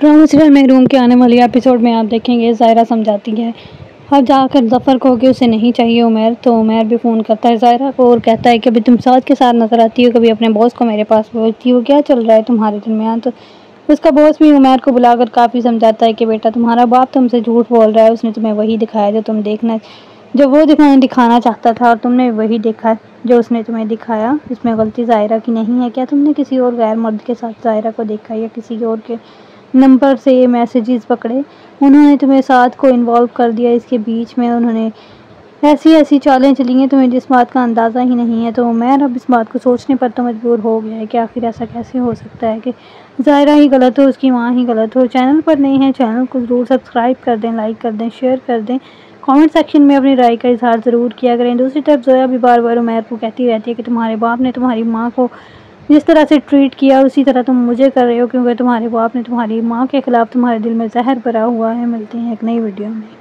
Drama महरूम के आने वाले एपिसोड में आप देखेंगे, ज़ायरा समझाती है। अब जाकर जफ़र को कि उसे नहीं चाहिए उमेर। तो उमेर भी फ़ोन करता है ज़ायरा को और कहता है कि अभी तुम साथ के साथ नज़र आती हो, कभी अपने बॉस को मेरे पास बोलती हो, क्या चल रहा है तुम्हारे दरमियान तो उसका बॉस भी उमेर को बुलाकर काफ़ी समझाता है कि, बेटा, तुम्हारा बाप तुमसे झूठ बोल रहा है, उसने तुम्हें वही दिखाया जो तुम देखना, जो वो दिखाने, दिखाना चाहता था और तुमने वही देखा जो उसने तुम्हें दिखाया। इसमें गलती ज़ायरा की नहीं है। क्या तुमने किसी और गैर मर्द के साथ ज़ायरा को देखा या किसी और के नंबर से ये मैसेजेस पकड़े। उन्होंने तुम्हें साथ को इन्वॉल्व कर दिया इसके बीच में। उन्होंने ऐसी ऐसी चालें चली हैं तुम्हें जिस बात का अंदाज़ा ही नहीं है। तो मैं अब इस बात को सोचने पर तो मजबूर हो गया है कि आखिर ऐसा कैसे हो सकता है कि ज़ायरा ही गलत हो, उसकी माँ ही गलत हो। चैनल पर नहीं है, चैनल को ज़रूर सब्सक्राइब कर दें लाइक कर दें शेयर कर दें। कमेंट सेक्शन में अपनी राय का इजहार ज़रूर किया करें। दूसरी तरफ़ जोया भी बार बार उमैर को कहती रहती है कि तुम्हारे बाप ने तुम्हारी माँ को जिस तरह से ट्रीट किया, उसी तरह तुम मुझे कर रहे हो, क्योंकि तुम्हारे बाप ने तुम्हारी माँ के ख़िलाफ़ तुम्हारे दिल में जहर भरा हुआ है। मिलते हैं एक नई वीडियो में।